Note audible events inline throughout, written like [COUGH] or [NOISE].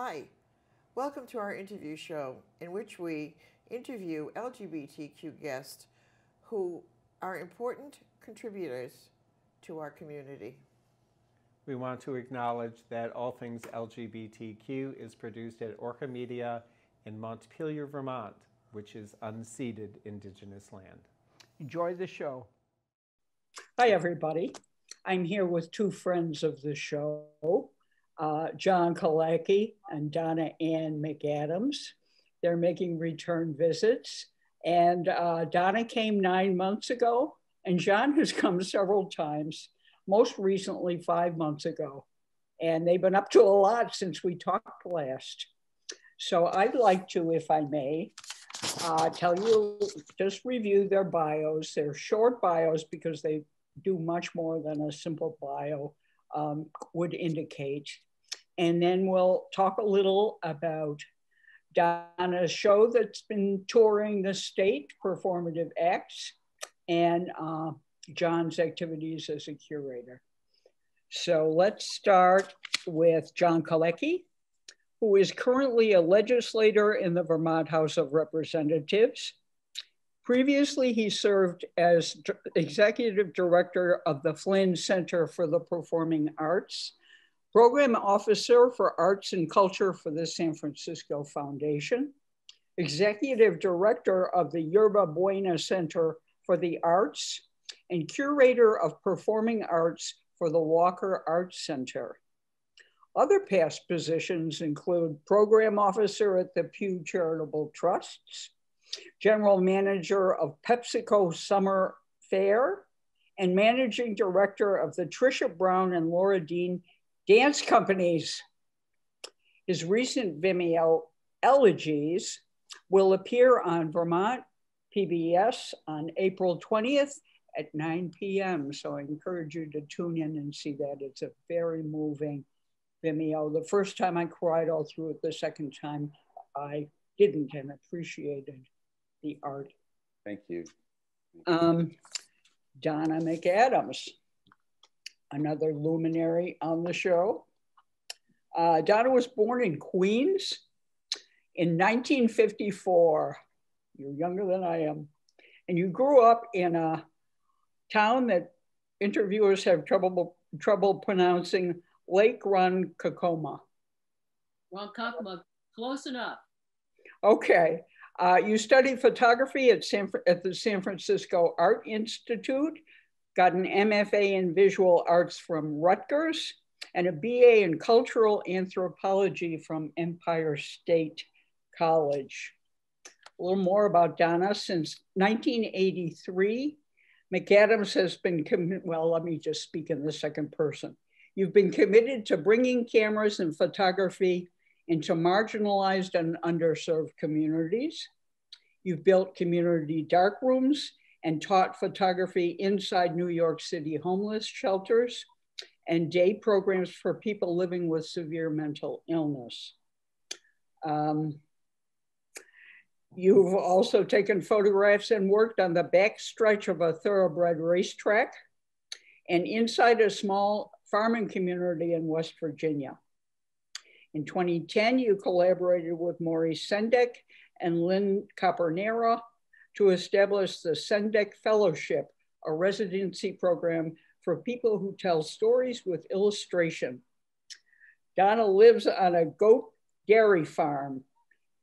Hi, welcome to our interview show in which we interview LGBTQ guests who are important contributors to our community. We want to acknowledge that All Things LGBTQ is produced at Orca Media in Montpelier, Vermont, which is unceded Indigenous land. Enjoy the show. Hi, everybody. I'm here with two friends of the show, uh, John Killacky and Dona Ann McAdams. They're making return visits. And uh, Dona came nine months ago, and John has come several times, most recently five months ago. And they've been up to a lot since we talked last. So I'd like to, if I may, uh, tell you, just review their bios. They're short bios because they do much more than a simple bio um, would indicate. And then we'll talk a little about Dona's show that's been touring the state, Performative Acts, and uh, John's activities as a curator. So let's start with John Killacky, who is currently a legislator in the Vermont House of Representatives. Previously, he served as executive director of the Flynn Center for the Performing Arts, program officer for arts and culture for the San Francisco Foundation, executive director of the Yerba Buena Center for the Arts, and curator of performing arts for the Walker Arts Center. Other past positions include program officer at the Pew Charitable Trusts, general manager of PepsiCo Summer Fair, and managing director of the Trisha Brown and Laura Dean dance companies. His recent Vimeo elegies will appear on Vermont PBS on April 20th at 9 p.m. So I encourage you to tune in and see that. It's a very moving Vimeo. The first time I cried all through it, the second time I didn't and appreciated the art. Thank you. Um, Dona McAdams, another luminary on the show. Uh, Dona was born in Queens in 1954. You're younger than I am. And you grew up in a town that interviewers have trouble, trouble pronouncing Lake Ronkonkoma. Ronkonkoma, close enough. Okay. Uh, you studied photography at, San, at the San Francisco Art Institute, got an MFA in visual arts from Rutgers, and a BA in cultural anthropology from Empire State College. A little more about Dona. Since 1983, McAdams has been, well, let me just speak in the second person. You've been committed to bringing cameras and photography into marginalized and underserved communities. You've built community dark rooms and taught photography inside New York City homeless shelters and day programs for people living with severe mental illness. Um, you've also taken photographs and worked on the back stretch of a thoroughbred racetrack and inside a small farming community in West Virginia. In 2010, you collaborated with Maurice Sendak and Lynn Caponera to establish the Sendak Fellowship, a residency program for people who tell stories with illustration. Dona lives on a goat dairy farm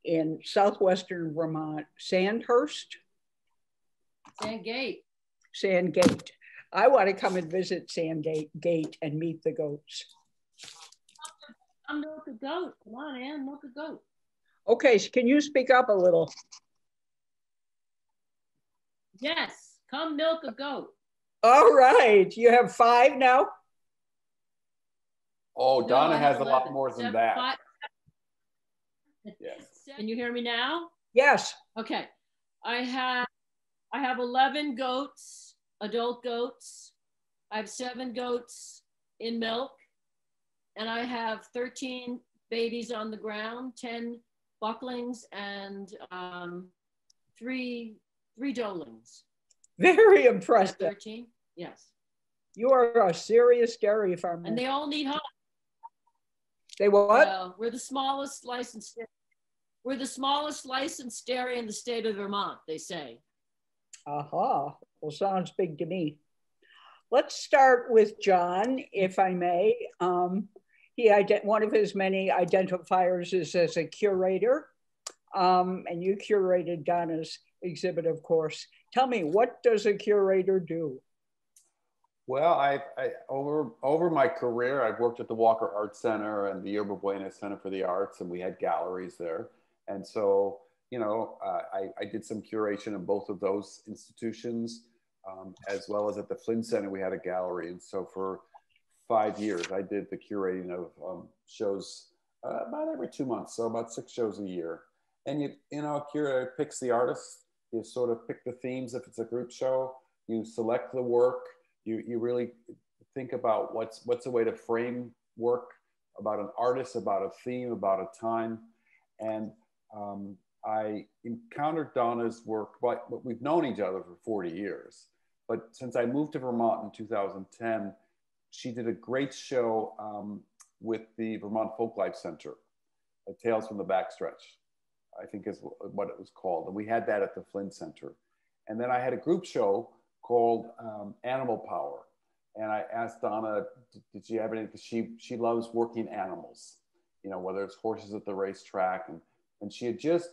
in southwestern Vermont, Sandhurst. Sandgate. Sandgate. I want to come and visit Sandgate Gate and meet the goats. I'm milk a goat. Come on, Ann, milk a goat. Okay, so can you speak up a little? Yes, come milk a goat. All right, you have five now? Oh, Dona I has have a lot more than Seven, that. five- Yes. Can you hear me now? Yes. Okay. I have I have 11 goats, adult goats. I have seven goats in milk. And I have 13 babies on the ground, 10 bucklings, and um, three three doelings. Very impressive. 13, yes. You are a serious dairy farmer. And they all need help. They what? Uh, we're the smallest licensed. We're the smallest licensed dairy in the state of Vermont. They say. Aha. Well, sounds big to me. Let's start with John, if I may. Um, he one of his many identifiers is as a curator, um, and you curated Dona's exhibit, of course. Tell me, what does a curator do? Well, I, I, over over my career, I've worked at the Walker Art Center and the Yerba Buena Center for the Arts, and we had galleries there. And so, you know, uh, I, I did some curation in both of those institutions, um, as well as at the Flynn Center, we had a gallery. And so, for five years, I did the curating of um, shows uh, about every two months, so about six shows a year. And you, you know, a curator picks the artist. You sort of pick the themes if it's a group show. You select the work you, you really think about what's, what's a way to frame work about an artist, about a theme, about a time. And um, I encountered Dona's work, but, but we've known each other for 40 years. But since I moved to Vermont in 2010, she did a great show um, with the Vermont Folklife Center, Tales from the Backstretch, I think is what it was called. And we had that at the Flynn Center. And then I had a group show called um, Animal Power. And I asked Dona, did she have any? Because she, she loves working animals, you know, whether it's horses at the racetrack. And, and she had just,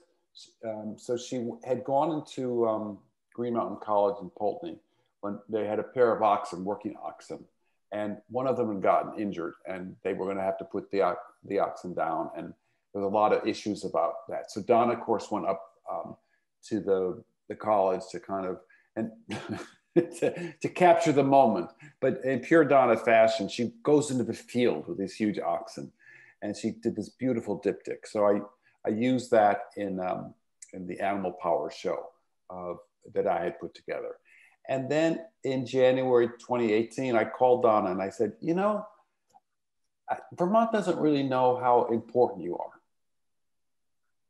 um, so she had gone into um, Green Mountain College in Poultney when they had a pair of oxen, working oxen. And one of them had gotten injured and they were going to have to put the, the oxen down. And there was a lot of issues about that. So Dona, of course, went up um, to the, the college to kind of, and [LAUGHS] to, to capture the moment. But in pure Dona fashion, she goes into the field with these huge oxen and she did this beautiful diptych. So I, I used that in, um, in the Animal Power show uh, that I had put together. And then in January 2018, I called Dona and I said, you know, Vermont doesn't really know how important you are,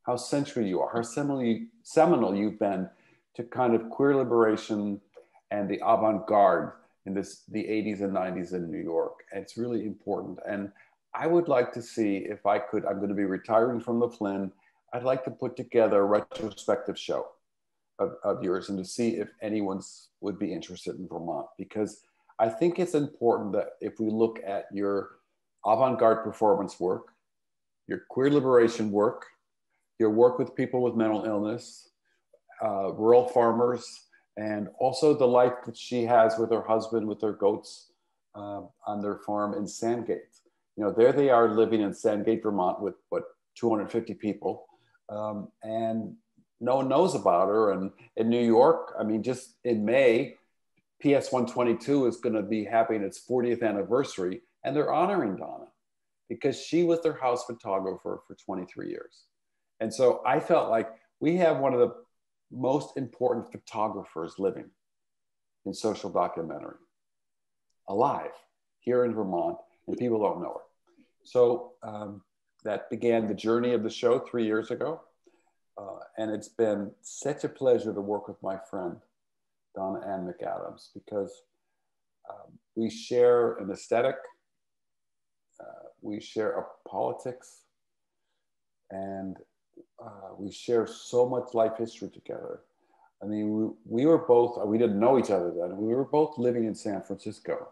how central you are, how seminal, seminal you've been to kind of queer liberation, and the avant-garde in this the 80s and 90s in New York. It's really important. And I would like to see if I could, I'm going to be retiring from the Flynn. I'd like to put together a retrospective show of, of yours and to see if anyone's would be interested in Vermont because I think it's important that if we look at your avant-garde performance work, your queer liberation work, your work with people with mental illness, uh, rural farmers, and also the life that she has with her husband, with their goats um, on their farm in Sandgate. You know, there they are living in Sandgate, Vermont, with what 250 people, um, and no one knows about her. And in New York, I mean, just in May, PS 122 is going to be having its 40th anniversary, and they're honoring Donna because she was their house photographer for 23 years. And so I felt like we have one of the most important photographers living in social documentary alive here in Vermont, and people don't know her. So um, that began the journey of the show three years ago. Uh, and it's been such a pleasure to work with my friend, Dona Ann McAdams, because um, we share an aesthetic, uh, we share a politics, and uh, we share so much life history together. I mean, we, we were both, we didn't know each other then. We were both living in San Francisco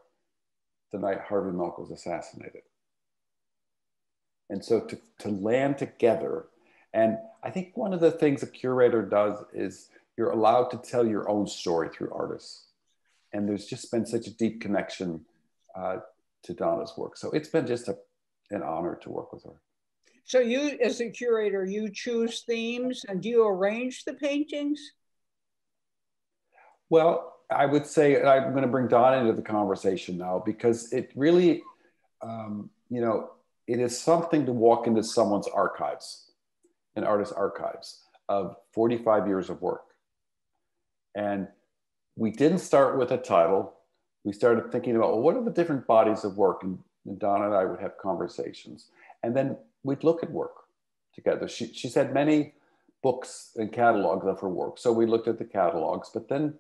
the night Harvey Milk was assassinated. And so to, to land together, and I think one of the things a curator does is you're allowed to tell your own story through artists. And there's just been such a deep connection uh, to Dona's work. So it's been just a, an honor to work with her. So you, as a curator, you choose themes and do you arrange the paintings? Well, I would say I'm going to bring Dona into the conversation now because it really, um, you know, it is something to walk into someone's archives, an artist's archives of 45 years of work. And we didn't start with a title. We started thinking about, well, what are the different bodies of work? And, and Dona and I would have conversations. And then we'd look at work together. She, she's had many books and catalogs of her work. So we looked at the catalogs, but then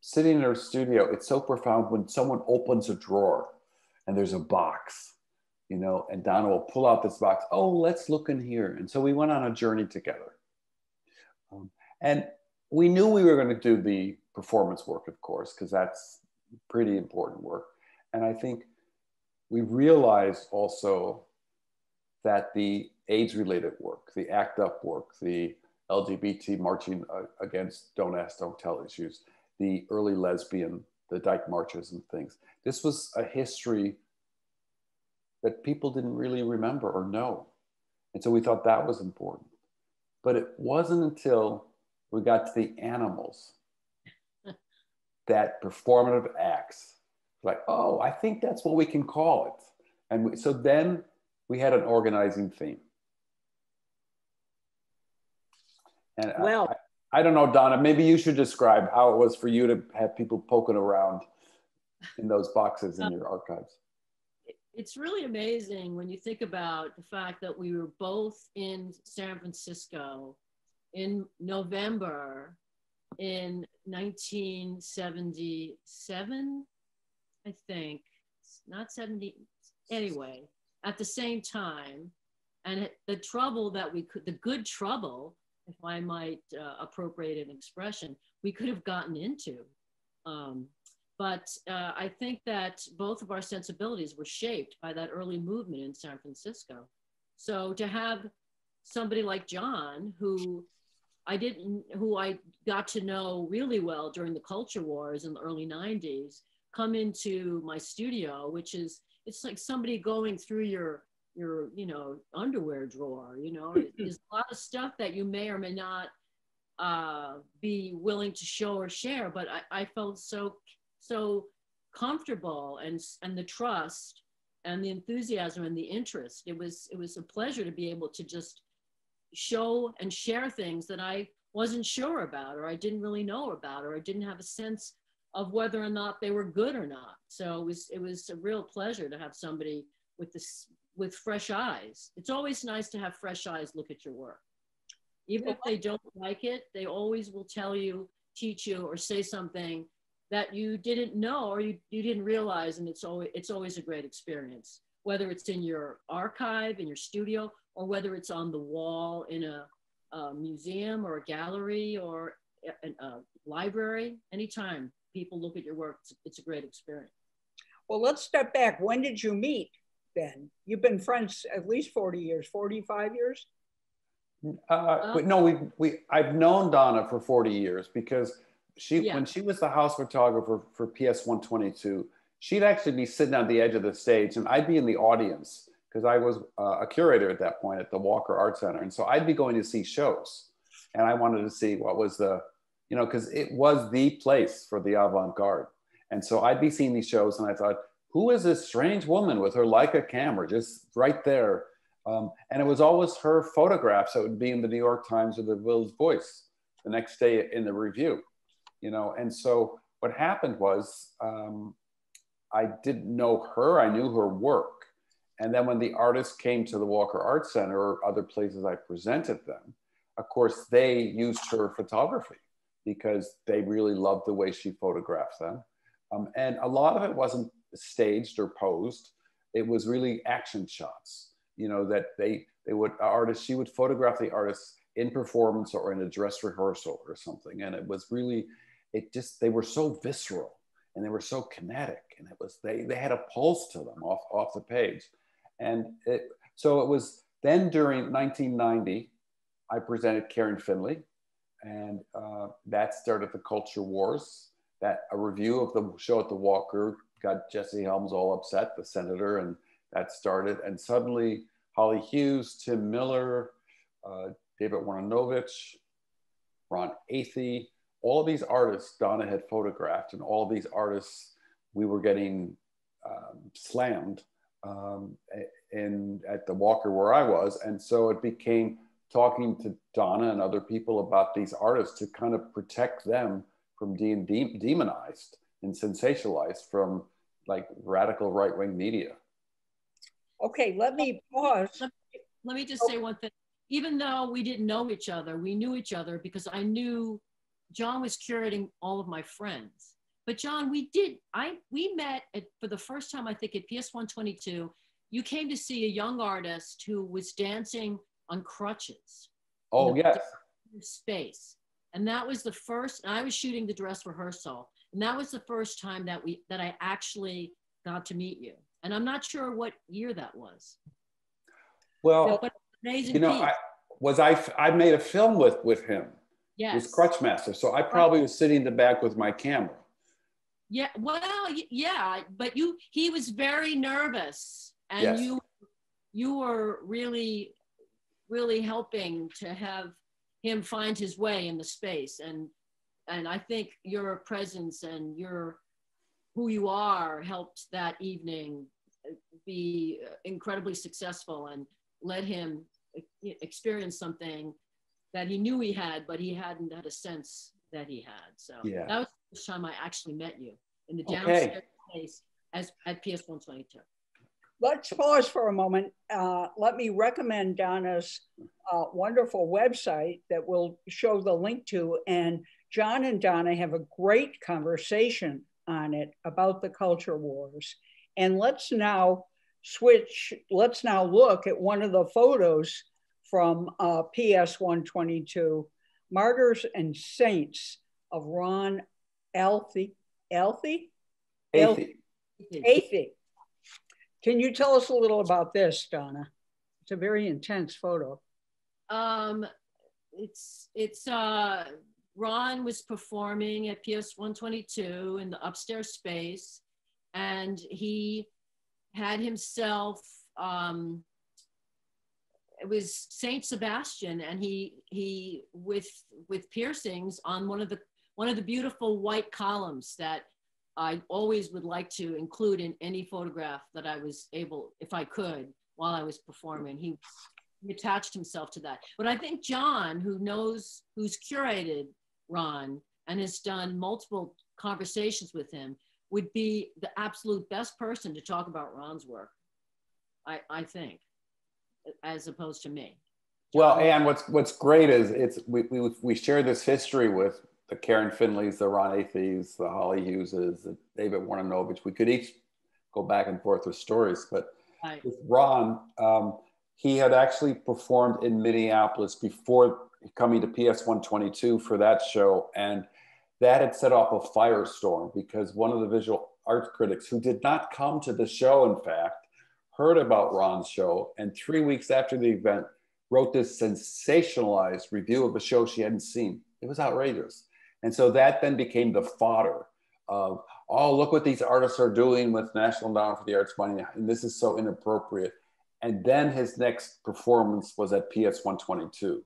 sitting in her studio, it's so profound when someone opens a drawer and there's a box you know, and Dona will pull out this box. Oh, let's look in here. And so we went on a journey together. Um, and we knew we were going to do the performance work, of course, because that's pretty important work. And I think we realized also that the AIDS related work, the ACT UP work, the LGBT marching uh, against Don't Ask, Don't Tell issues, the early lesbian, the dyke marches and things, this was a history that people didn't really remember or know. And so we thought that was important. But it wasn't until we got to the animals [LAUGHS] that performative acts, like, oh, I think that's what we can call it. And we, so then we had an organizing theme. And well, I, I, don't know, Dona, maybe you should describe how it was for you to have people poking around in those boxes in uh, your archives. It's really amazing when you think about the fact that we were both in San Francisco in November in 1977, I think, not 70, anyway, at the same time. And the trouble that we could, the good trouble, if I might uh, appropriate an expression, we could have gotten into. Um, but uh, I think that both of our sensibilities were shaped by that early movement in San Francisco. So to have somebody like John, who I didn't, who I got to know really well during the culture wars in the early 90s, come into my studio, which is, it's like somebody going through your, your, you know, underwear drawer, you know, [LAUGHS] there's a lot of stuff that you may or may not uh, be willing to show or share, but I, I felt so so comfortable and and the trust and the enthusiasm and the interest. It was it was a pleasure to be able to just show and share things that i wasn't sure about or i didn't really know about or i didn't have a sense of whether or not they were good or not. So it was it was a real pleasure to have somebody with this with fresh eyes. It's always nice to have fresh eyes look at your work. Even if they don't like it they always will tell you teach you or say something that you didn't know or you, you didn't realize and it's always it's always a great experience. Whether it's in your archive in your studio or whether it's on the wall in a, a museum or a gallery or a, a, library anytime people look at your work it's, it's a great experience. Well let's step back. When did you meet then you've been friends at least 40 years 45 years? Uh, uh, no we, we i've known dona for 40 years because she yeah. when she was the house photographer for PS 122, she'd actually be sitting on the edge of the stage, and I'd be in the audience because I was uh, a curator at that point at the Walker Art Center, and so I'd be going to see shows, and I wanted to see what was the, you know, because it was the place for the avant-garde, and so I'd be seeing these shows, and I thought, who is this strange woman with her Leica camera just right there? Um, and it was always her photographs that would be in the New York Times or the Village Voice the next day in the review you know? And so what happened was um, i didn't know her i knew her work. And then when the artists came to the walker art center or other places i presented them of course they used her photography because they really loved the way she photographed them. Um, and a lot of it wasn't staged or posed. It was really action shots you know that they they would artists she would photograph the artists in performance or in a dress rehearsal or something. And it was really it just they were so visceral and they were so kinetic. And it was they they had a pulse to them off off the page. And it so it was then during 1990 i presented karen finley and uh, that started the culture wars that a review of the show at the walker got jesse helms all upset the senator and that started. And suddenly holly hughes tim miller uh, david wojnarowicz ron athey all of these artists Dona had photographed, and all of these artists we were getting um, slammed um, in at the Walker where I was, and so it became talking to Dona and other people about these artists to kind of protect them from being de- demonized and sensationalized from like radical right wing media. Okay, let me pause. Let, let me just say one thing. Even though we didn't know each other, we knew each other because I knew John was curating all of my friends. But John, we did, I we met at, for the first time, I think, at PS 122 you came to see a young artist who was dancing on crutches. Oh, yes. Space. And that was the first, I was shooting the dress rehearsal. And that was the first time that we that I actually got to meet you. And I'm not sure what year that was. Well, but amazing you know, piece. I, was I I made a film with with him. yes. With Crutchmaster. So I probably was sitting in the back with my camera. Yeah, well, yeah, but you he was very nervous and Yes. you you were really really helping to have him find his way in the space and and I think your presence and your who you are helped that evening be incredibly successful and let him experience something that he knew he had but he hadn't had a sense that he had so Yeah. that was the first time I actually met you in the Okay. downstairs place as at PS 122 Let's pause for a moment. Uh, let me recommend Dona's uh, wonderful website that we'll show the link to. And John and Dona have a great conversation on it about the culture wars. And let's now switch, let's now look at one of the photos from uh, PS 122 Martyrs and Saints of Ron Althey. Althey? Athey. Athey. Can you tell us a little about this, Dona? It's a very intense photo. Um, it's it's uh, Ron was performing at PS 122 in the upstairs space, and he had himself. Um, it was Saint Sebastian, and he he with with piercings on one of the one of the beautiful white columns that I always would like to include in any photograph that I was able, if I could, while I was performing. He he attached himself to that. But I think John, who knows, who's curated Ron and has done multiple conversations with him, would be the absolute best person to talk about Ron's work. I, I think, as opposed to me. Well, and what's what's great is it's we, we we share this history with the Karen Finleys, the Ron Atheys, the Holly Hugheses, the David Wojnarowicz. We could each go back and forth with stories, but Right. with Ron, um, he had actually performed in Minneapolis before coming to PS 122 for that show, and that had set off a firestorm because one of the visual arts critics, who did not come to the show, in fact, heard about Ron's show, and three weeks after the event, wrote this sensationalized review of a show she hadn't seen. It was outrageous. And so that then became the fodder of, oh, look what these artists are doing with National Endowment for the Arts money. And this is so inappropriate. And then his next performance was at PS 122.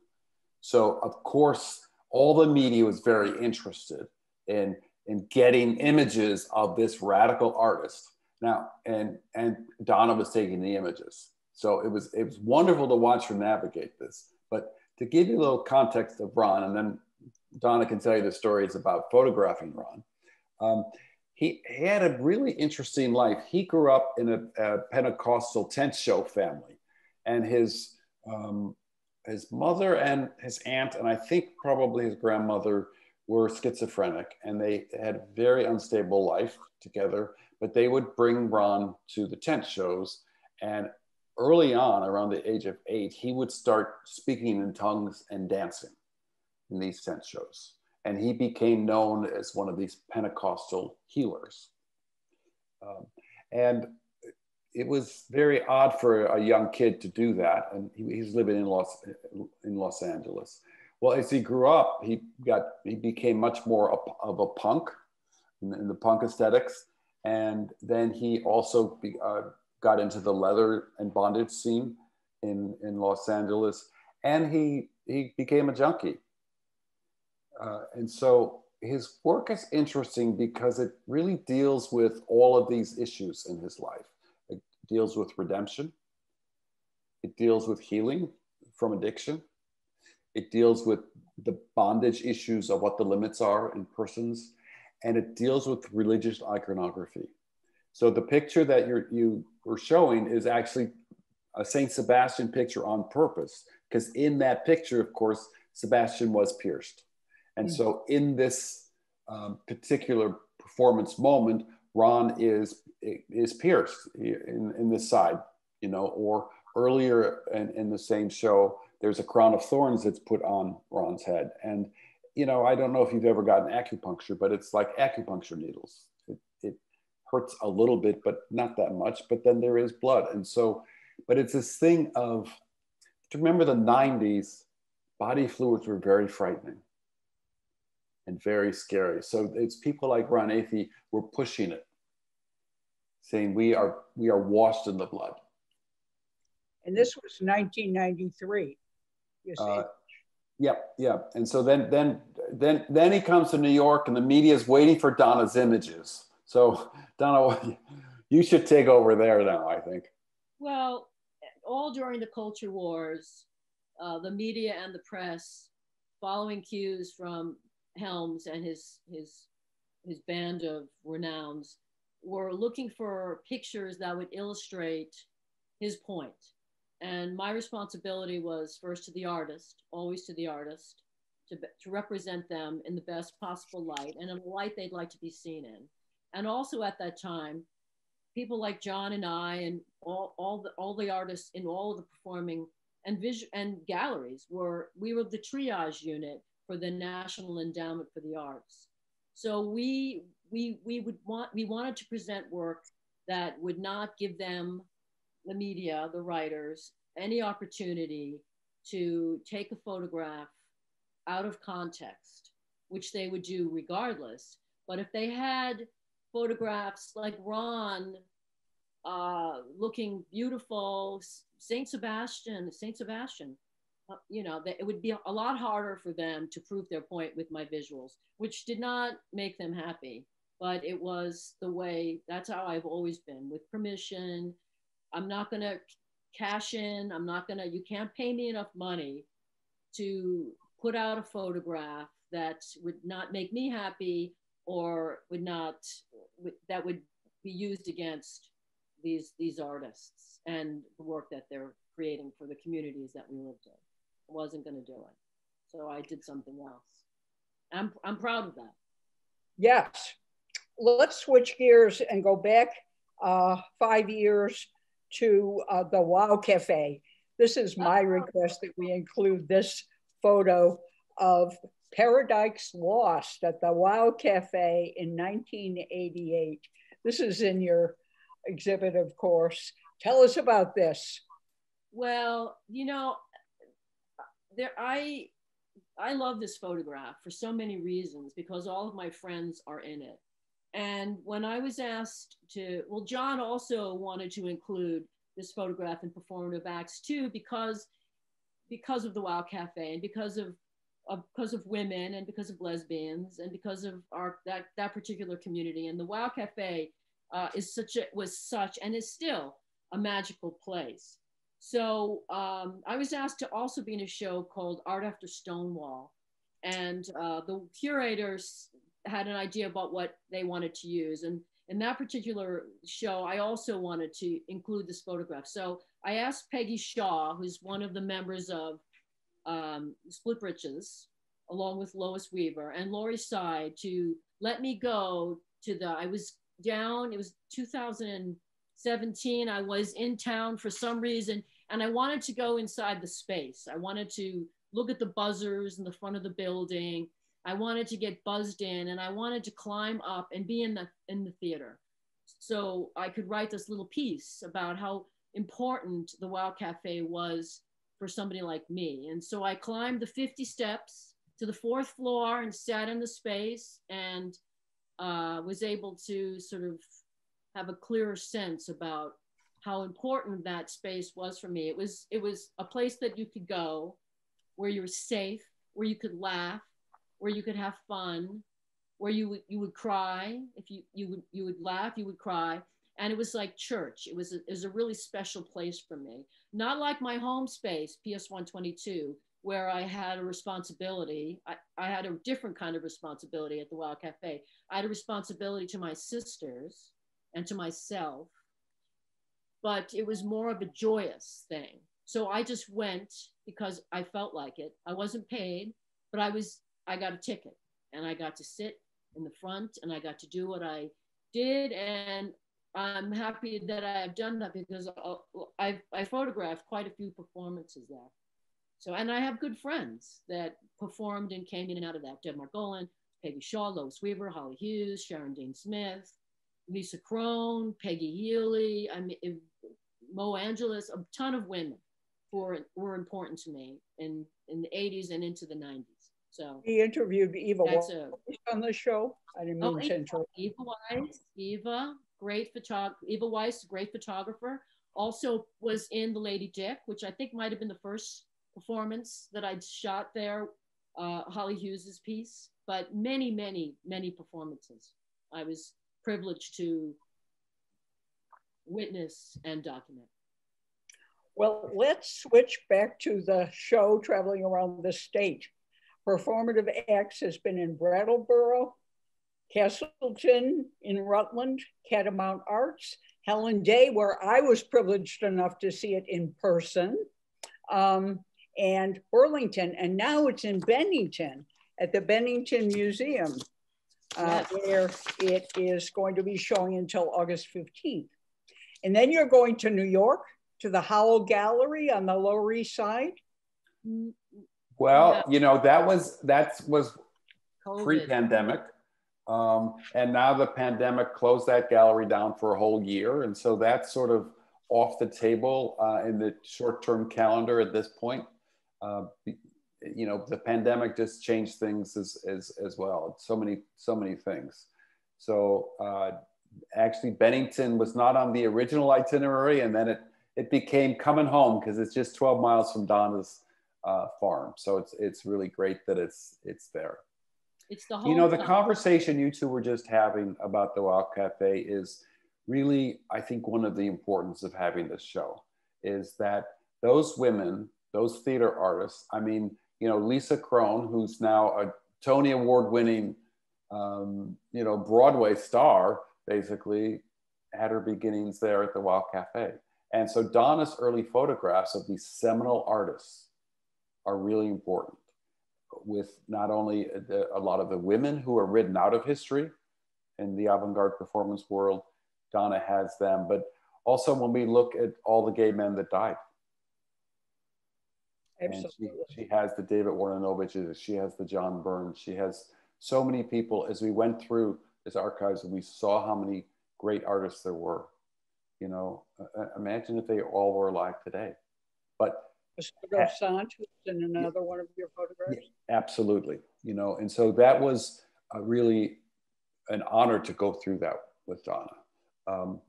So, of course, all the media was very interested in, in getting images of this radical artist. Now, and, and Dona was taking the images. So it was, it was wonderful to watch her navigate this. But to give you a little context of Ron, and then Dona can tell you the stories about photographing Ron. Um, he, he had a really interesting life. He grew up in a, a Pentecostal tent show family, and his um, his mother and his aunt, and I think probably his grandmother, were schizophrenic, and they had a very unstable life together. But they would bring Ron to the tent shows, and early on, around the age of eight, he would start speaking in tongues and dancing in these tent shows. And he became known as one of these Pentecostal healers. Um, and it was very odd for a young kid to do that. And he, he's living in Los, in Los Angeles. Well, as he grew up, he got he became much more of a punk in, in the punk aesthetics. And then he also be, uh, got into the leather and bondage scene in, in Los Angeles. And he, he became a junkie. Uh, and so his work is interesting because it really deals with all of these issues in his life. It deals with redemption, it deals with healing from addiction, it deals with the bondage issues of what the limits are in persons, and it deals with religious iconography. So the picture that you're, you were showing is actually a Saint Sebastian picture on purpose, because in that picture, of course, Sebastian was pierced. And mm. so in this um, particular performance moment, Ron is is pierced in, in this side you know, or earlier in, in the same show, there's a crown of thorns that's put on Ron's head. And, you know, I don't know if you've ever gotten acupuncture, but it's like acupuncture needles. It, it hurts a little bit, but not that much. But then there is blood. And so, but it's this thing of, to remember the 90s, body fluids were very frightening and very scary. So it's people like Ron Athey were pushing it, saying we are we are washed in the blood. And this was 1993. You see. Uh, Yep, yeah. And so then then then then he comes to New York and the media is waiting for Dona's images. So [LAUGHS] Dona, [LAUGHS] you should take over there now, I think. Well, all during the culture wars, uh, the media and the press, following cues from Helms and his his his band of renowns, were looking for pictures that would illustrate his point. And my responsibility was first to the artist, always to the artist, to, to represent them in the best possible light and in a light they'd like to be seen in. And also at that time, people like John and I and all, all, the, all the artists in all of the performing and, vis- and galleries were, we were the triage unit for the National Endowment for the Arts. So we, we, we would want, we wanted to present work that would not give them the media, the writers, any opportunity to take a photograph out of context, which they would do regardless. But if they had photographs like Ron uh, looking beautiful, Saint Sebastian, Saint Sebastian, Uh, you know, that it would be a lot harder for them to prove their point with my visuals, which did not make them happy. But it was the way, that's how I've always been with permission, I'm not going to cash in. I'm not going to, you can't pay me enough money to put out a photograph that would not make me happy or would not, that would be used against these, these artists and the work that they're creating for the communities that we lived in. Wasn't going to do it. So I did something else. I'm, I'm proud of that. Yes. Let's switch gears and go back uh, five years to uh, the Wow Cafe. This is my request that we include this photo of Paradise Lost at the Wow Cafe in 1988. This is in your exhibit, of course. Tell us about this. Well, you know, there I I love this photograph for so many reasons because all of my friends are in it. And when I was asked to, well, John also wanted to include this photograph in performative acts too, because because of the Wow Cafe and because of, of because of women and because of lesbians and because of our that that particular community. And the Wow Cafe uh, is such a was such and is still a magical place. So um, I was asked to also be in a show called Art After Stonewall, and uh, the curators had an idea about what they wanted to use. And in that particular show, I also wanted to include this photograph. So I asked Peggy Shaw, who's one of the members of um, Split Britches, along with Lois Weaver and Lori Side, to let me go to the, I was down, it was 2017. I was in town for some reason, and I wanted to go inside the space. I wanted to look at the buzzers in the front of the building I wanted to get buzzed in and I wanted to climb up and be in the in the theater. So I could write this little piece about how important the Wow Cafe was for somebody like me. And so I climbed the 50 steps to the fourth floor and sat in the space and uh, was able to sort of have a clearer sense about how important that space was for me. It was it was a place that you could go where you were safe, where you could laugh, where you could have fun, where you would you would cry if you you would you would laugh, you would cry, and it was like church. It was a, it was a really special place for me. Not like my home space, PS 122, where I had a responsibility. I, I had a different kind of responsibility at the Wow Cafe. I had a responsibility to my sisters and to myself, but it was more of a joyous thing. So I just went because I felt like it. I wasn't paid, but I was I got a ticket and I got to sit in the front and I got to do what I did. And I'm happy that I have done that because I I photographed quite a few performances there. So and I have good friends that performed and came in and out of that. Deb Margolin, Peggy Shaw, Lois Weaver, Holly Hughes, Sharon Dean Smith, Lisa Kron, Peggy Healy, I mean Mo Angelos, a ton of women who were, were important to me in, in the 80s and into the 90s. So he interviewed Eva a, on the show. I didn't oh, mean to interrupt. Eva Weiss, Eva, great photog, Eva Weiss, great photographer. Also was in The Lady Dick, which I think might have been the first performance that I'd shot there, uh, Holly Hughes's piece. But many, many, many performances. I was privileged to witness and document. Well, let's switch back to the show traveling around the state. Performative Acts has been in Brattleboro, Castleton in Rutland, Catamount Arts, Helen Day, where I was privileged enough to see it in person, um, and Burlington. And now it's in Bennington at the Bennington Museum, uh, Yes. where it is going to be showing until August 15th. And then you're going to New York to the Howell Gallery on the Lower East Side. Well, Yeah. you know, that was that was COVID. pre-pandemic. Um, and now the pandemic closed that gallery down for a whole year. And so that's sort of off the table uh, in the short-term calendar at this point. Uh, you know, the pandemic just changed things as, as, as well. So many, so many things. So uh, actually Bennington was not on the original itinerary and then it, it became coming home because it's just 12 miles from Dona's uh, farm. So it's, it's really great that it's, it's there. It's the You know, the time. conversation you two were just having about the Wow Cafe is really, I think, one of the importance of having this show is that those women, those theater artists, I mean, you know, Lisa Kron, who's now a Tony Award winning, um, you know, Broadway star, basically had her beginnings there at the Wow Cafe. And so Dona's early photographs of these seminal artists are really important with not only the, a lot of the women who are written out of history in the avant-garde performance world, Dona has them, but also when we look at all the gay men that died. Absolutely. She, she has the David Wojnarowiczes, she has the John Burns, she has so many people. As we went through his archives, we saw how many great artists there were. You know, uh, imagine if they all were alive today. But Mr. Sant, who's in another one of your photographs. Absolutely. You know, and so that was a really an honor to go through that with Dona. Um,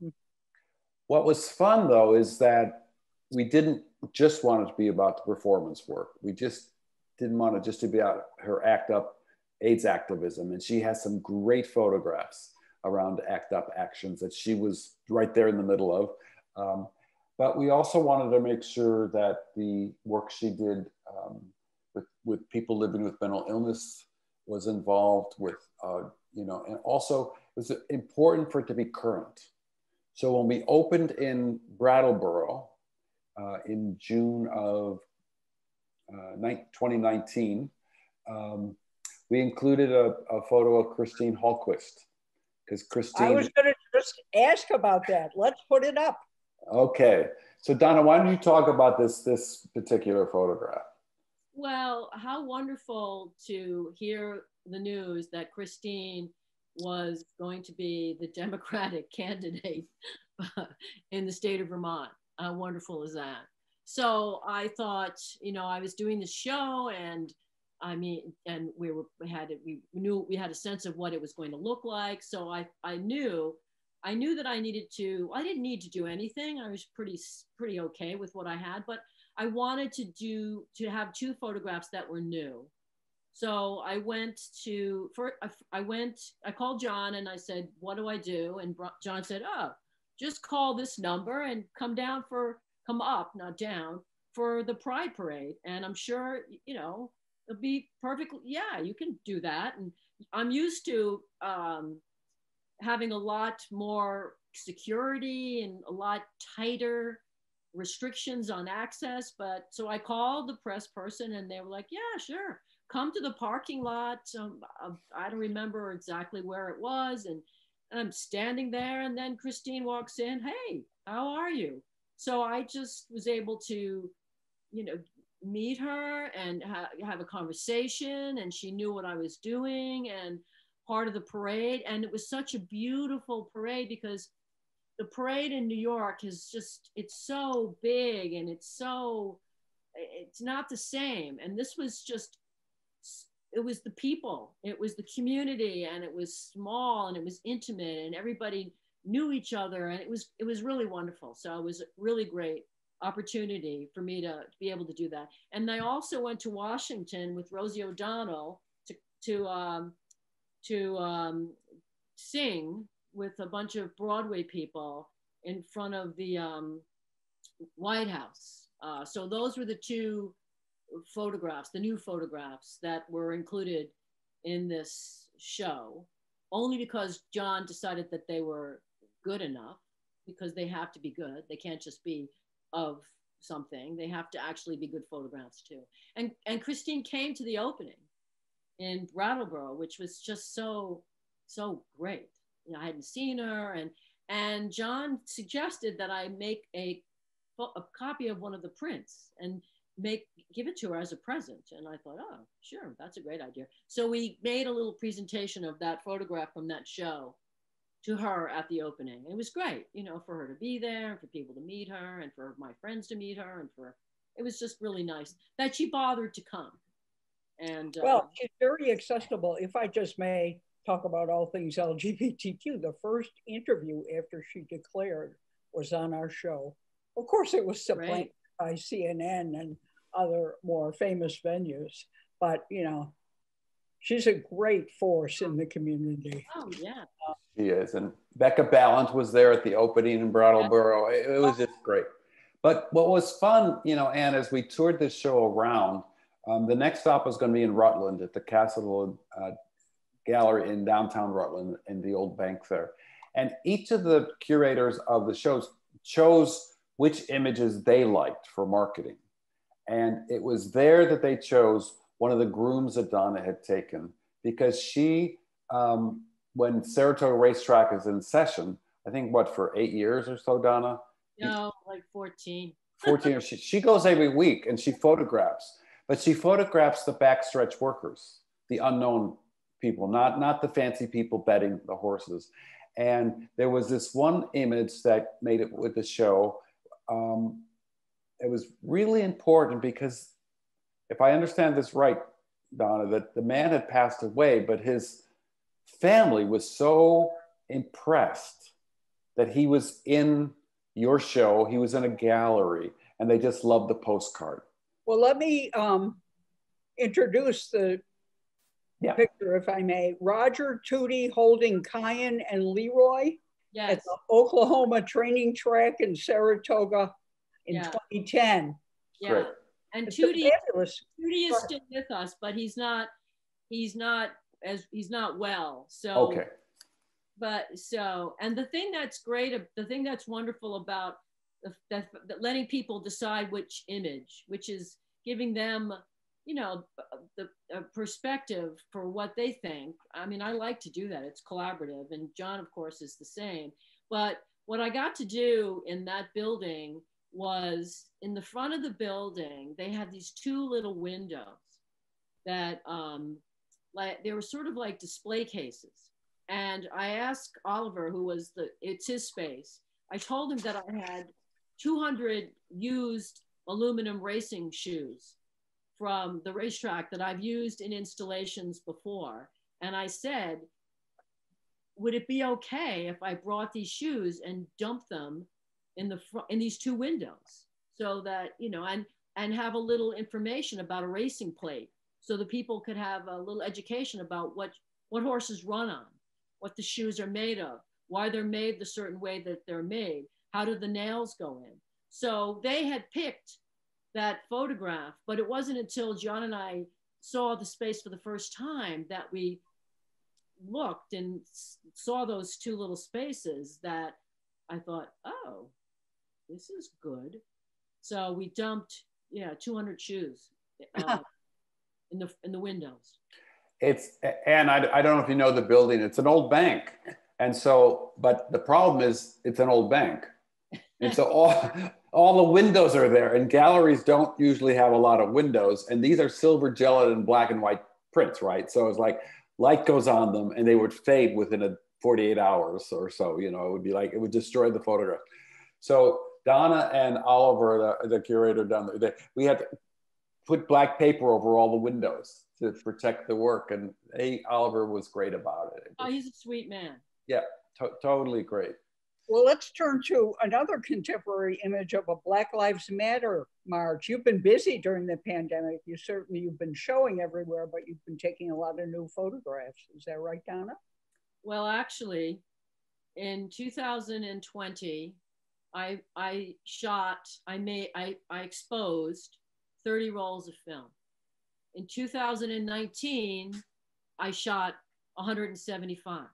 what was fun though is that we didn't just want it to be about the performance work. We just didn't want it just to be about her act up AIDS activism. And she has some great photographs around act up actions that she was right there in the middle of. Um, but we also wanted to make sure that the work she did um, with, with people living with mental illness was involved with, uh, you know, and also it was important for it to be current. So when we opened in Brattleboro uh, in June of uh, 2019, um, we included a, a, photo of Christine Hallquist because Christine. I was going to just ask about that. Let's put it up. Okay. So Dona, why don't you talk about this this particular photograph? Well, how wonderful to hear the news that Christine was going to be the [LAUGHS] Democratic candidate [LAUGHS] in the state of Vermont. How wonderful is that? So I thought, you know, I was doing the show and I mean, and we were, we had, we knew, we had a sense of what it was going to look like. So I, I knew I knew that I needed to, I didn't need to do anything. I was pretty, pretty okay with what I had, but I wanted to do, to have two photographs that were new. So I went to, for, I went, I called John and I said, what do I do? And John said, oh, just call this number and come down for, come up, not down, for the Pride Parade. And I'm sure, you know, be perfectly Yeah, you can do that. And I'm used to, um, having a lot more security and a lot tighter restrictions on access. But so I called the press person and they were like, yeah, sure. Come to the parking lot. Um, I don't remember exactly where it was. And And I'm standing there, and then Christine walks in. Hey, how are you? So I just was able to, you know, meet her and ha- have a conversation, and she knew what I was doing and part of the parade. And it was such a beautiful parade because the parade in New York is just, it's so big and it's so, it's not the same. And this was just, it was the people, it was the community, and it was small and it was intimate, and everybody knew each other, and it was it was really wonderful. So it was really great opportunity for me to, be able to do that. And I also went to Washington with Rosie O'Donnell to to um, to um, sing with a bunch of Broadway people in front of the um, White House. Uh, so those were the two photographs, the new photographs that were included in this show, only because John decided that they were good enough because they have to be good. They can't just be of something. They have to actually be good photographs too. And and Christine came to the opening in Brattleboro, which was just so so great. You know, I hadn't seen her, and and John suggested that I make a a copy of one of the prints and make give it to her as a present and i thought oh sure that's a great idea so we made a little presentation of that photograph from that show to her at the opening. It was great you know for her to be there and for people to meet her and for my friends to meet her and for it was just really nice that she bothered to come. And well uh, she's very accessible. If i just may talk about all things lgbtq the first interview after she declared was on our show. Of course it was supplanted right by CNN and other more famous venues. But, you know, she's a great force in the community. Oh, yeah. She is. And Becca Balint was there at the opening in Brattleboro. It, it was just great. But what was fun, you know, Anne, as we toured this show around, um, the next stop was going to be in Rutland at the Castle uh, Gallery in downtown Rutland in the old bank there. And each of the curators of the shows chose which images they liked for marketing. And it was there that they chose one of the grooms that Dona had taken because she, um, when Saratoga Racetrack is in session, I think what, for eight years or so, Dona? No, like 14. [LAUGHS] 14, she, she goes every week and she photographs, but she photographs the backstretch workers, the unknown people, not, not the fancy people betting the horses. And there was this one image that made it with the show um, it was really important because if I understand this right, Dona, that the man had passed away, but his family was so impressed that he was in your show, he was in a gallery, and they just loved the postcard. Well, let me um, introduce the yeah. picture, if I may. Roger Tootie holding Kyan and Leroy yes. at the Oklahoma training track in Saratoga in yeah. 2010. Yeah. Great. And Tootie, Tootie is still with us, but he's not, he's not as, he's not well. So, okay. But so, and the thing that's great, the thing that's wonderful about the, the, the letting people decide which image, which is giving them you know the perspective for what they think i mean i like to do that it's collaborative and john of course is the same but what i got to do in that building was in the front of the building they had these two little windows that um like they were sort of like display cases and i asked oliver who was the it's his space i told him that i had 200 used aluminum racing shoes from the racetrack that I've used in installations before. And I said, would it be okay if I brought these shoes and dumped them in the front in these two windows so that, you know, and and have a little information about a racing plate so the people could have a little education about what what horses run on, what the shoes are made of, why they're made the certain way that they're made, how do the nails go in. So they had picked that photograph. But it wasn't until John and I saw the space for the first time that we looked and saw those two little spaces that I thought, oh, this is good. So we dumped, yeah, 200 shoes [LAUGHS] uh, in the in the windows. It's and I, I don't know if you know the building. It's an old bank, And so, but the problem is it's an old bank. And so all, [LAUGHS] all the windows are there and galleries don't usually have a lot of windows. And these are silver gelatin black and white prints, right? So it's like light goes on them and they would fade within a 48 hours or so, you know, it would be like, it would destroy the photograph. So Dona and Oliver, the, the curator down there, they, we had to put black paper over all the windows to protect the work. And hey, Oliver was great about it. Oh, he's a sweet man. Yeah, to totally great. Well, let's turn to another contemporary image of a Black Lives Matter march. You've been busy during the pandemic. You certainly you've been showing everywhere, but you've been taking a lot of new photographs. Is that right, Dona? Well, actually, in 2020, I I shot, I made, I, I exposed 30 rolls of film. In 2019, I shot 175.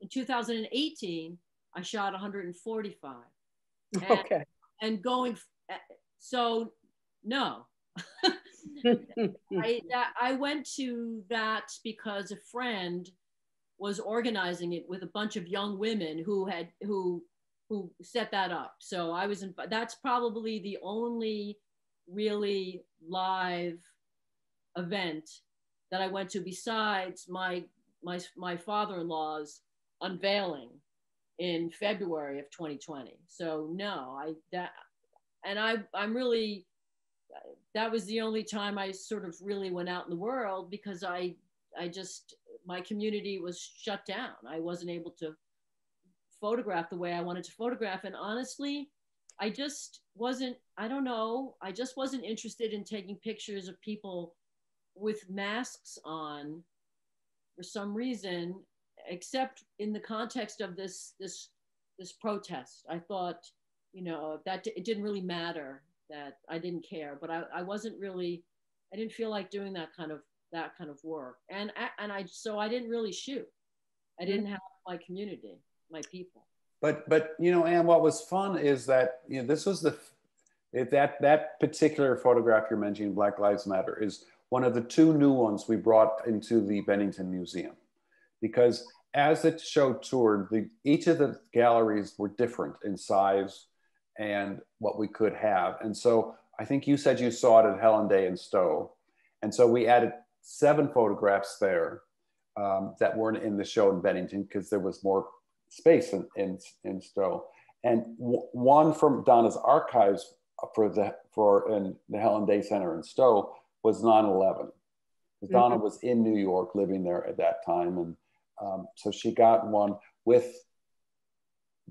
In 2018, I shot 145. And, Okay. and going, so no. [LAUGHS] I, that, I went to that because a friend was organizing it with a bunch of young women who had who who set that up. So I was in, that's probably the only really live event that I went to besides my my my father-in-law's unveiling in February of 2020. So no, I that and I I'm really that was the only time I sort of really went out in the world because I I just my community was shut down. I wasn't able to photograph the way I wanted to photograph. And honestly, I just wasn't I don't know, I just wasn't interested in taking pictures of people with masks on for some reason except in the context of this this this protest. I thought you know that it didn't really matter that i didn't care but i, I wasn't really i didn't feel like doing that kind of that kind of work. And and i so i didn't really shoot. I didn't mm-hmm. have my community my people. But but you know, and what was fun is that you know this was the that that particular photograph you're mentioning, Black Lives Matter, is one of the two new ones we brought into the Bennington Museum, because as the show toured, the, each of the galleries were different in size and what we could have, and so I think you said you saw it at Helen Day and Stowe, and so we added seven photographs there um, that weren't in the show in Bennington because there was more space in, in, in Stowe. And w- one from Dona's archives for the for in the Helen Day Center in Stowe was 9/11. Dona was in New York, living there at that time, and um, so she got one with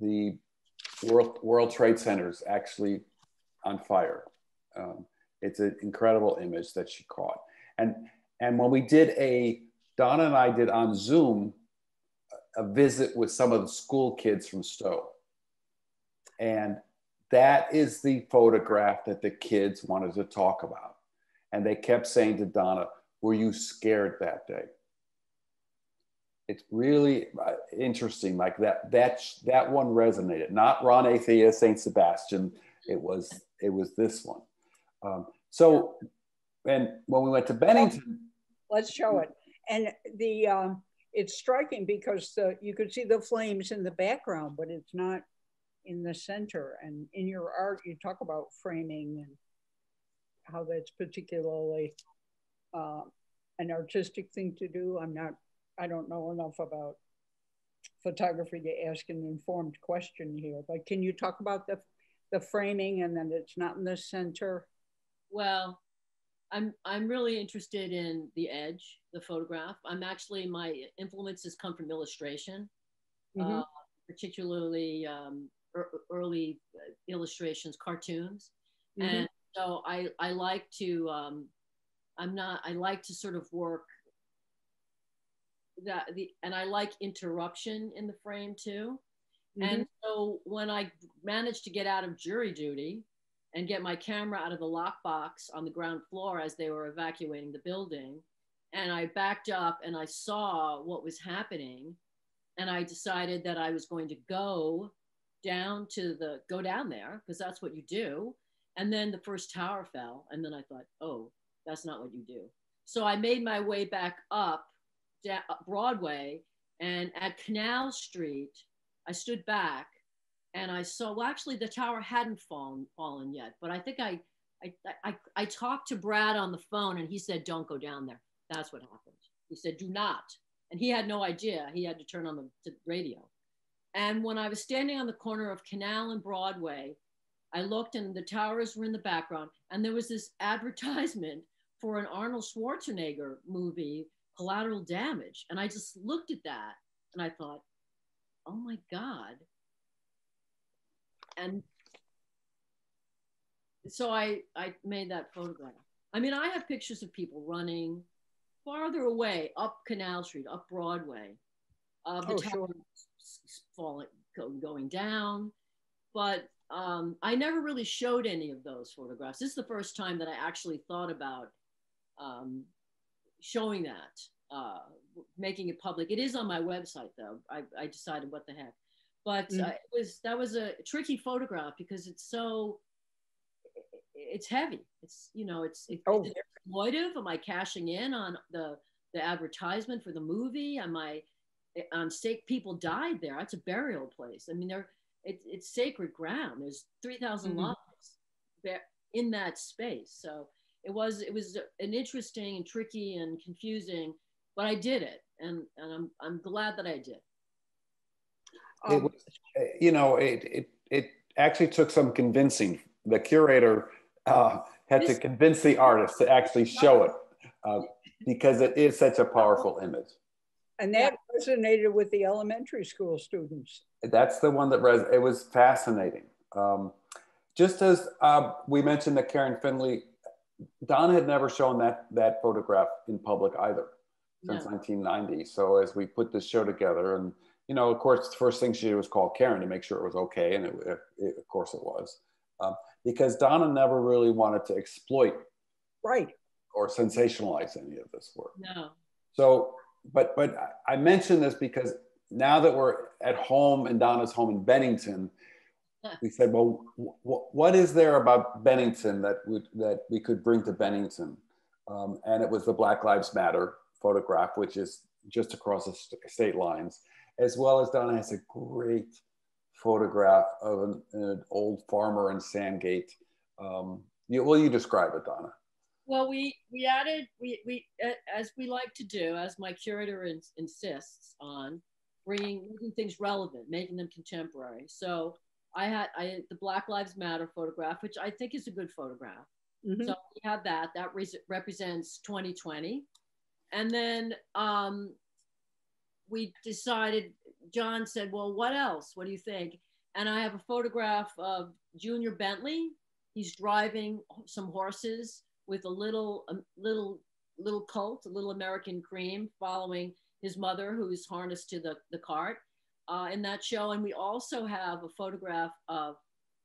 the World World Trade Centers actually on fire. Um, it's an incredible image that she caught, and and when we did a Dona and I did on Zoom a visit with some of the school kids from Stowe. And that is the photograph that the kids wanted to talk about. And they kept saying to Dona, Were you scared that day? It's really uh, interesting. Like that, that, that one resonated. Not Ron Athey, St. Sebastian. It was, it was this one. Um, so, and when we went to Bennington, Let's show it. And the um, it's striking because the, you could see the flames in the background, but it's not in the center. And in your art, you talk about framing and how that's particularly uh, an artistic thing to do. I'm not, I don't know enough about photography to ask an informed question here, but can you talk about the, the framing and then it's not in the center? Well, I'm I'm really interested in the edge, the photograph. I'm actually my influences come from illustration, Mhm. uh, particularly um, er- early illustrations, cartoons, Mhm. and so I I like to um, I'm not I like to sort of work that the and I like interruption in the frame too. And so when I managed to get out of jury duty and get my camera out of the lockbox on the ground floor as they were evacuating the building, and I backed up and I saw what was happening, and I decided that I was going to go down to the go down there because that's what you do. And then the first tower fell, and then I thought, oh, that's not what you do. So I made my way back up Broadway And at Canal Street, I stood back and I saw, well, actually, the tower hadn't fallen, fallen yet, but I think I, I, I, I talked to Brad on the phone and he said, don't go down there. That's what happened. He said, do not. And he had no idea. He had to turn on the, radio. And when I was standing on the corner of Canal and Broadway, I looked and the towers were in the background. And there was this advertisement for an Arnold Schwarzenegger movie, Collateral Damage. And I just looked at that and I thought, oh my God. And so I, I made that photograph. I mean, I have pictures of people running farther away up Canal Street, up Broadway, uh, the Oh, tower sure. falling, go, going down. But um, I never really showed any of those photographs. This is the first time that I actually thought about um, showing that, uh, making it public. It is on my website though. I, I decided what the heck. But Mm. uh, it was that was a tricky photograph because it's so it's heavy. It's you know it's it, Oh. is it exploitive. Am I cashing in on the the advertisement for the movie? Am I on stake? People died there. That's a burial place. I mean, there it's it's sacred ground. There's three thousand Mhm. lives there in that space. So it was it was an interesting and tricky and confusing, but I did it, and and I'm I'm glad that I did. It Um, was, uh, you know, it, it, it actually took some convincing. The curator uh, had to convince the artist to actually show it uh, because it is such a powerful image. and that resonated with the elementary school students. That's the one that res- it was fascinating. Um, just as uh, we mentioned that Karen Finley, Don had never shown that that photograph in public either since No. 1990. So as we put this show together, and you know, of course, the first thing she did was call Karen to make sure it was okay, and it, it, it- of course it was, um, because Dona never really wanted to exploit Right. or sensationalize any of this work. No. So, but but I mention this because now that we're at home in Dona's home in Bennington, we said, well, w- what is there about Bennington that we, that we could bring to Bennington? Um, and it was the Black Lives Matter photograph, which is just across the st- state lines, as well as Dona has a great photograph of an, an old farmer in Sandgate. Um, you, will you describe it, Dona? Well, we we added we we as we like to do, as my curator ins- insists on, bringing making things relevant, making them contemporary. So I had I the Black Lives Matter photograph, which I think is a good photograph. Mhm. So we had that. That re- represents 2020, and then um, we decided. John said, "Well, what else? What do you think?" And I have a photograph of Junior Bentley. He's driving some horses with a little, a little, little colt, a little American cream, following his mother, who's harnessed to the the cart uh, in that show. And we also have a photograph of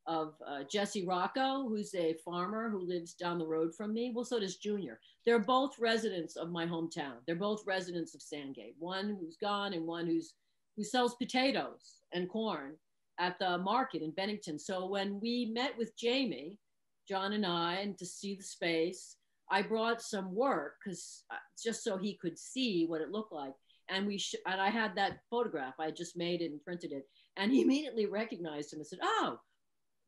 of uh, Jesse Rocco, who's a farmer who lives down the road from me. Well, so does Junior. They're both residents of my hometown. They're both residents of Sandgate. One who's gone and one who's who sells potatoes and corn at the market in Bennington. So when we met with Jamie, John and I, and to see the space, I brought some work because just so he could see what it looked like. And we and I had that photograph. I just made it and printed it. And he immediately recognized him and said, "Oh,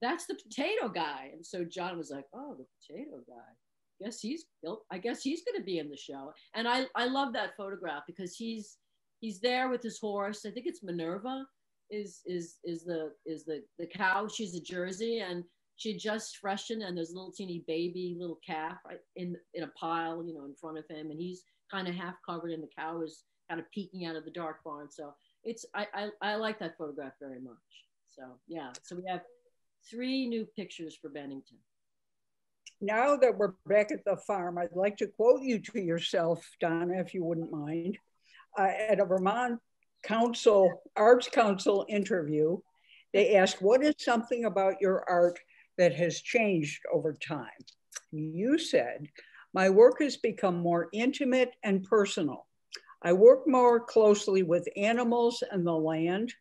that's the potato guy." And so John was like, "Oh, the potato guy. Guess he's I guess he's going to be in the show." And I I love that photograph because he's he's there with his horse. I think it's Minerva is is is the is the the cow. She's a Jersey and she just freshened and there's a little teeny baby little calf in in a pile, you know, in front of him, and he's kind of half covered, and the cow is kind of peeking out of the dark barn. So it's I I, I like that photograph very much. So yeah, so we have three new pictures for Bennington. Now that we're back at the farm, I'd like to quote you to yourself, Dona, if you wouldn't mind. Uh, at a Vermont Council, Arts Council interview, they asked, What is something about your art that has changed over time? You said, My work has become more intimate and personal. I work more closely with animals and the land.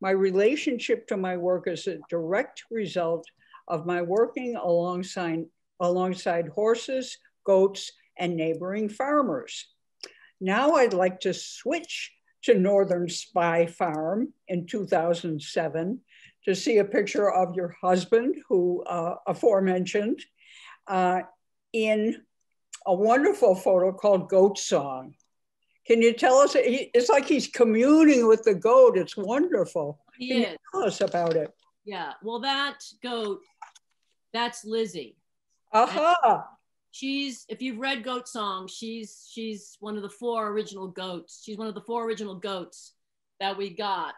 My relationship to my work is a direct result of my working alongside, alongside horses, goats, and neighboring farmers. Now I'd like to switch to Northern Spy Farm in 2007 to see a picture of your husband, who uh, aforementioned, uh, in a wonderful photo called Goat Song. Can you tell us? It's like he's communing with the goat. It's wonderful. He Can is. you tell us about it? Yeah. Well, that goat, that's Lizzie. Aha! Uh-huh. She's if you've read Goat Song, she's she's one of the four original goats. She's one of the four original goats that we got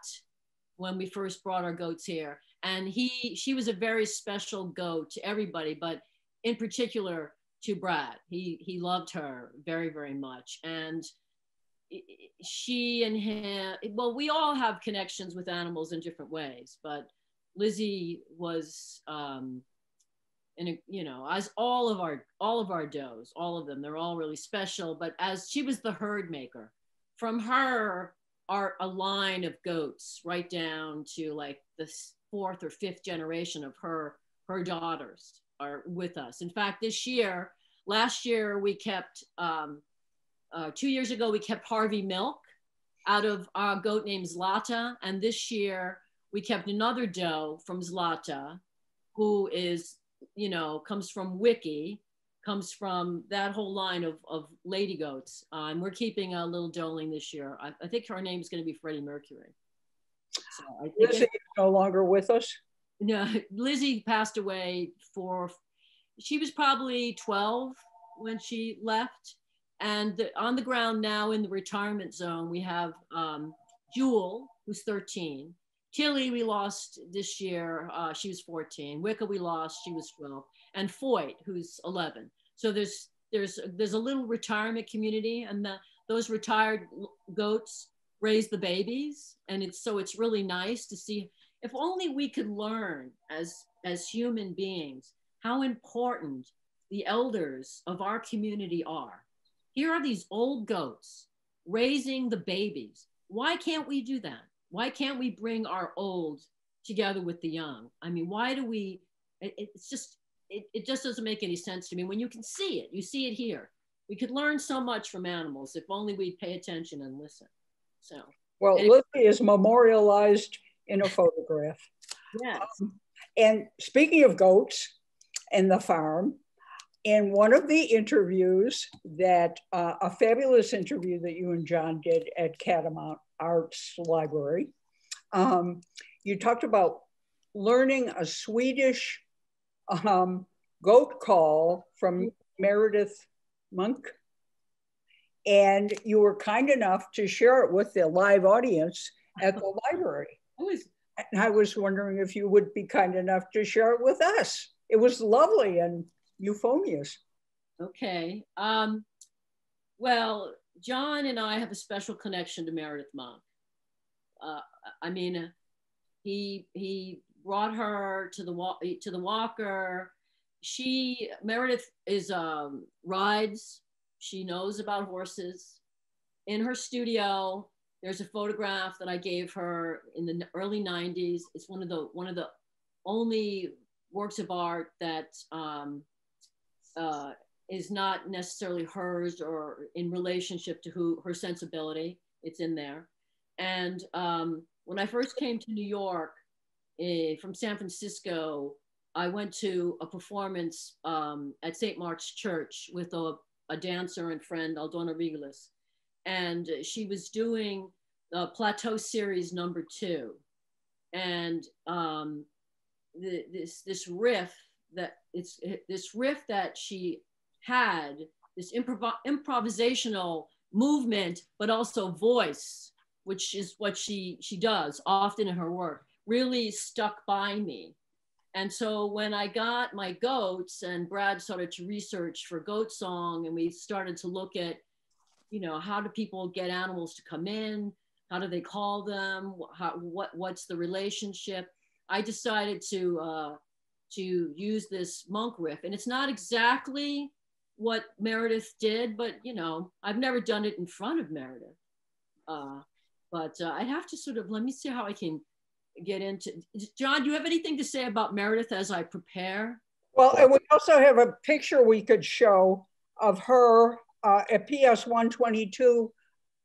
when we first brought our goats here. And he she was a very special goat to everybody, but in particular to Brad. He he loved her very very much and she and him well we all have connections with animals in different ways but lizzie was um and you know as all of our all of our does all of them they're all really special but as she was the herd maker from her are a line of goats right down to like the fourth or fifth generation of her her daughters are with us. In fact this year last year we kept um, uh, two years ago we kept harvey milk out of our goat named zlata and this year we kept another doe from zlata who is you know, comes from Wiki, comes from that whole line of, of lady goats. Uh, and we're keeping a little doeling this year. I, I think her name is going to be Freddie Mercury. So I think Lizzie is no longer with us? No, [LAUGHS] Lizzie passed away for, she was probably 12 when she left. And on the ground now in the retirement zone, we have um, Jewel, who's 13. Tilly, we lost this year. Uh, she was 14. Wicca, we lost. She was 12. And Foyt, who's 11. So there's there's there's a little retirement community, and the, those retired goats raise the babies, and it's so it's really nice to see. If only we could learn as as human beings how important the elders of our community are. Here are these old goats raising the babies. Why can't we do that? Why can't we bring our old together with the young? I mean, why do we? It, it's just it, it just doesn't make any sense to me. When you can see it, you see it here. We could learn so much from animals if only we'd pay attention and listen. So well. Lizzie is memorialized in a photograph. Yes. Um, and speaking of goats and the farm, in one of the interviews that uh, a fabulous interview that you and John did at Catamount Arts Library, um, you talked about learning a Swedish um, goat call from Meredith Monk. And you were kind enough to share it with the live audience at the [LAUGHS] library. And I was wondering if you would be kind enough to share it with us. It was lovely and euphonious. Okay. Um, well, John and I have a special connection to Meredith Monk. Uh, I mean, he he brought her to the walk to the Walker. She Meredith is um, rides. She knows about horses. In her studio, there's a photograph that I gave her in the early '90s. It's one of the one of the only works of art that um, uh, is not necessarily hers or in relationship to who her sensibility. It's in there. And um, when I first came to New York eh, from San Francisco, I went to a performance um, at St. Mark's Church with a, a dancer and friend, Aldona Regalis. And she was doing the Plateau Series number two. And um, the, this, this riff that it's this riff that she had, this improv- improvisational movement, but also voice, which is what she she does often in her work, really stuck by me. And so when I got my goats and Brad started to research for goat song and we started to look at, you know, how do people get animals to come in? How do they call them? How, what, what's the relationship? I decided to uh, to use this monk riff. And it's not exactly what Meredith did, but you know, I've never done it in front of Meredith. Uh, but uh, I'd have to sort of let me see how I can get into. John, do you have anything to say about Meredith as I prepare? Well, and we also have a picture we could show of her uh, at PS 122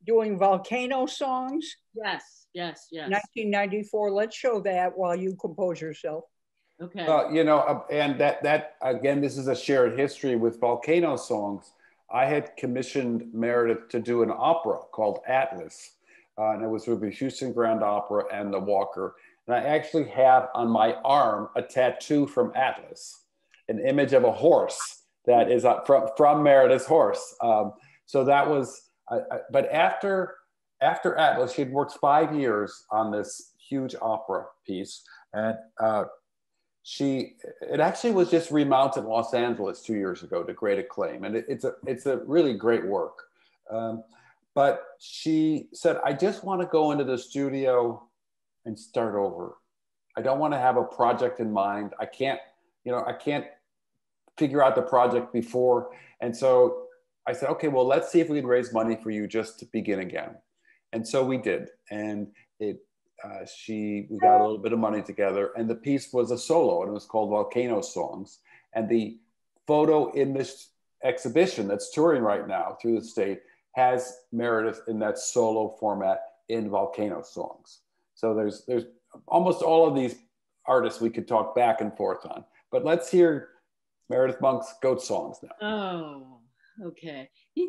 doing volcano songs. Yes, yes, yes. 1994. Let's show that while you compose yourself. Okay. Uh, you know, uh, and that that again, this is a shared history with volcano songs. I had commissioned Meredith to do an opera called Atlas, uh, and it was with the Houston Grand Opera and the Walker. And I actually have on my arm a tattoo from Atlas, an image of a horse that is uh, from from Meredith's horse. Um, so that was, but after after Atlas, she had worked five years on this huge opera piece, and uh, she it actually was just remounted in Los Angeles two years ago to great acclaim, and it, it's a it's a really great work. Um, but she said, I just want to go into the studio and start over. I don't want to have a project in mind. I can't, you know, I can't figure out the project before. And so I said, okay, well, let's see if we can raise money for you just to begin again. And so we did. And it, uh, she, we got a little bit of money together and the piece was a solo and it was called Volcano Songs. And the photo in this exhibition that's touring right now through the state has Meredith in that solo format in Volcano Songs. So there's, there's almost all of these artists we could talk back and forth on. But let's hear Meredith Monk's Goat Songs now. Oh, okay. [LAUGHS]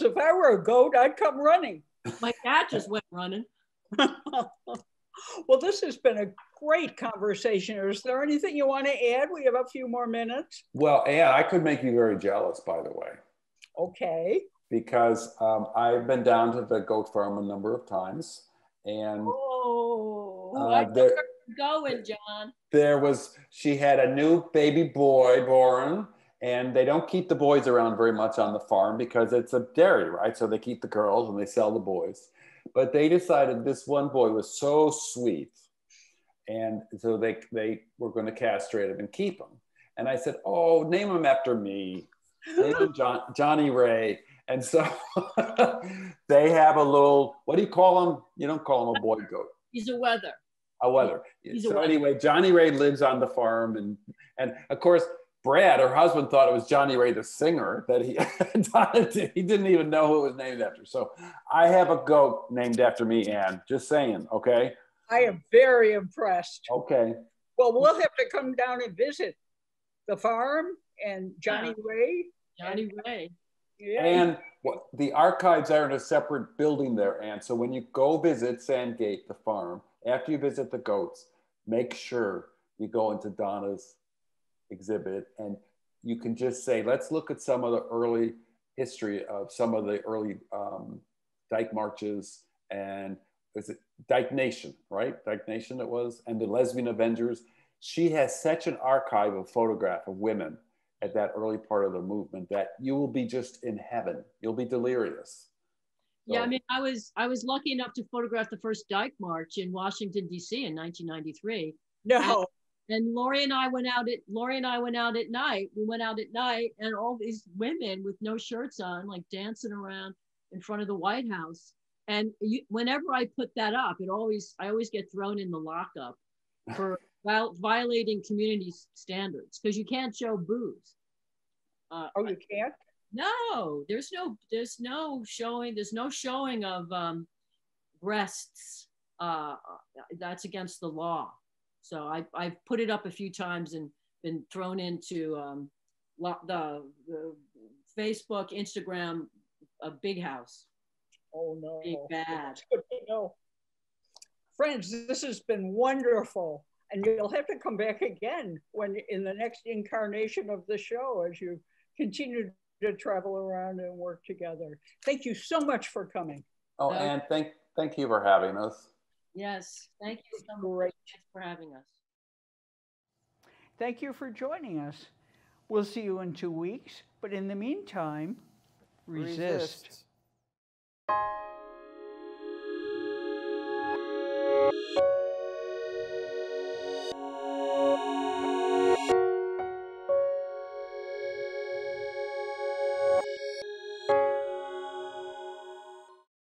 Fabulous. If I were a goat, I'd come running. My cat just went running. [LAUGHS] well, this has been a great conversation. Is there anything you want to add? We have a few more minutes. Well, Anne, I could make you very jealous, by the way. Okay. Because um, I've been down to the goat farm a number of times, and Oh, Uh, I there- going, John. there was she had a new baby boy born and they don't keep the boys around very much on the farm because it's a dairy right? So they keep the girls and they sell the boys. But they decided this one boy was so sweet. And so they they were going to castrate him and keep him. And i said oh name him after me. Name him John, johnny ray. And so [LAUGHS] they have a little what do you call him? You don't call him a boy goat. He's a wether. a wether. He's a so wether. anyway, Johnny Ray lives on the farm, and and of course, Brad, her husband, thought it was Johnny Ray the singer that he [LAUGHS] he didn't even know who it was named after. So I have a goat named after me, Anne. Just saying, okay, I am very impressed. okay. Well, we'll have to come down and visit the farm and Johnny Ray. Johnny Ray. Yeah. And what, the archives are in a separate building there, Anne. So when you go visit Sandgate, the farm, after you visit the goats, make sure you go into Dona's exhibit and you can just say, let's look at some of the early history of some of the early um, Dyke marches and is it Dyke Nation, right? Dyke Nation it was, and the Lesbian Avengers. She has such an archive of photograph of women at that early part of the movement that you will be just in heaven. You'll be delirious. Yeah, I mean, I was I was lucky enough to photograph the first Dyke March in Washington D.C. in 1993. no, And Lori and I went out at Lori and I went out at night. We went out at night, and all these women with no shirts on, like dancing around in front of the White House. And you, whenever I put that up, it always I always get thrown in the lockup for [LAUGHS] viol- violating community standards because you can't show boobs. Uh, oh, you can't. no, there's no there's no showing there's no showing of um, breasts. Uh, that's against the law. So I I've put it up a few times and been thrown into um, the, the Facebook, Instagram, a big house. Oh no. Big bad. That's good to know. Friends, this has been wonderful. And you'll have to come back again when in the next incarnation of the show as you continue to travel around and work together. Thank you so much for coming. Oh, Uh, and thank thank you for having us. Yes. Thank you so much for having us. Thank you for joining us. We'll see you in two weeks, but in the meantime, resist. resist. Thank you.